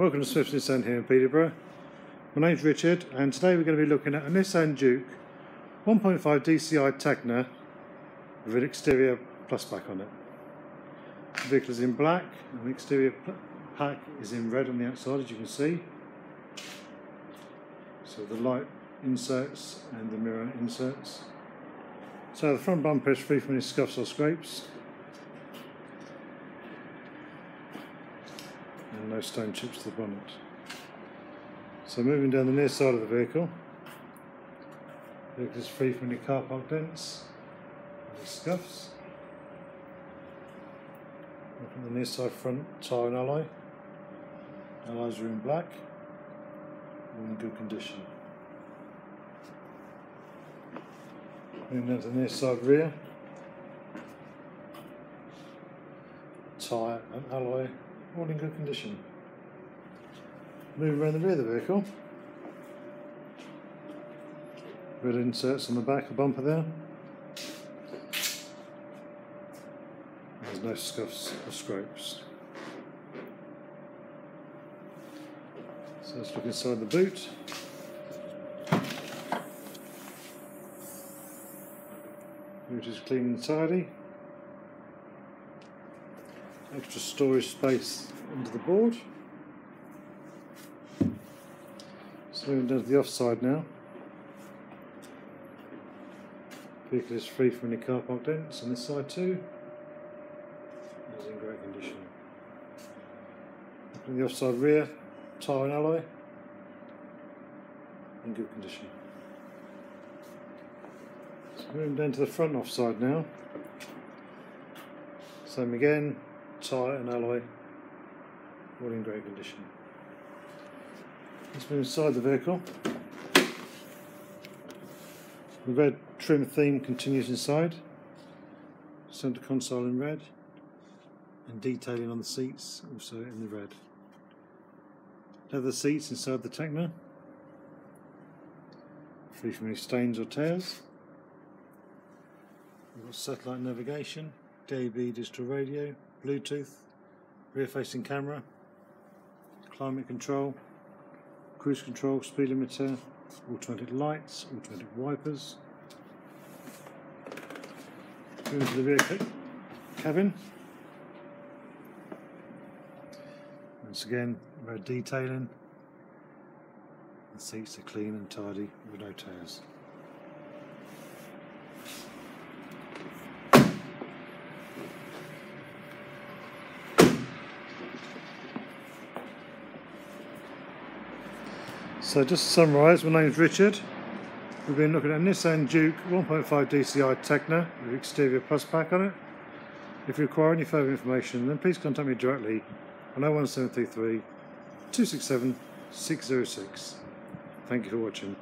Welcome to Smith's Nissan here in Peterborough. My name's Richard and today we're going to be looking at a Nissan Juke 1.5 DCI Tekna with an exterior plus pack on it. The vehicle is in black and the exterior pack is in red on the outside as you can see. So the light inserts and the mirror inserts. So the front bumper is free from any scuffs or scrapes. And no stone chips to the bonnet. So moving down the near side of the vehicle, the vehicle is free from any car park dents, scuffs. From the near side front tyre and alloy, alloys are in black, all in good condition. Moving down to the near side rear, tyre and alloy all in good condition. Move around the rear of the vehicle. Red inserts on the back, of the bumper there. There's no scuffs or scrapes. So let's look inside the boot. Boot is clean and tidy extra storage space under the board. So down to the offside now. Vehicle is free from any car park dents on this side too. It's in great condition. Looking the offside rear, tyre and alloy, in good condition. So moving down to the front offside now. Same again, tyre and alloy all in great condition. Let's move inside the vehicle. The red trim theme continues inside. Centre console in red and detailing on the seats also in the red. Leather seats inside the Tekna. Free from any stains or tears. We've got satellite navigation, DAB digital radio, Bluetooth, rear facing camera, climate control, cruise control, speed limiter, automatic lights, automatic wipers. Into the rear cabin. Once again, red detailing. The seats are clean and tidy with no tears. So just to summarise, my name is Richard. We've been looking at Nissan Juke 1.5 DCI Tekna with exterior plus pack on it. If you require any further information then please contact me directly on 01733 267 606. Thank you for watching.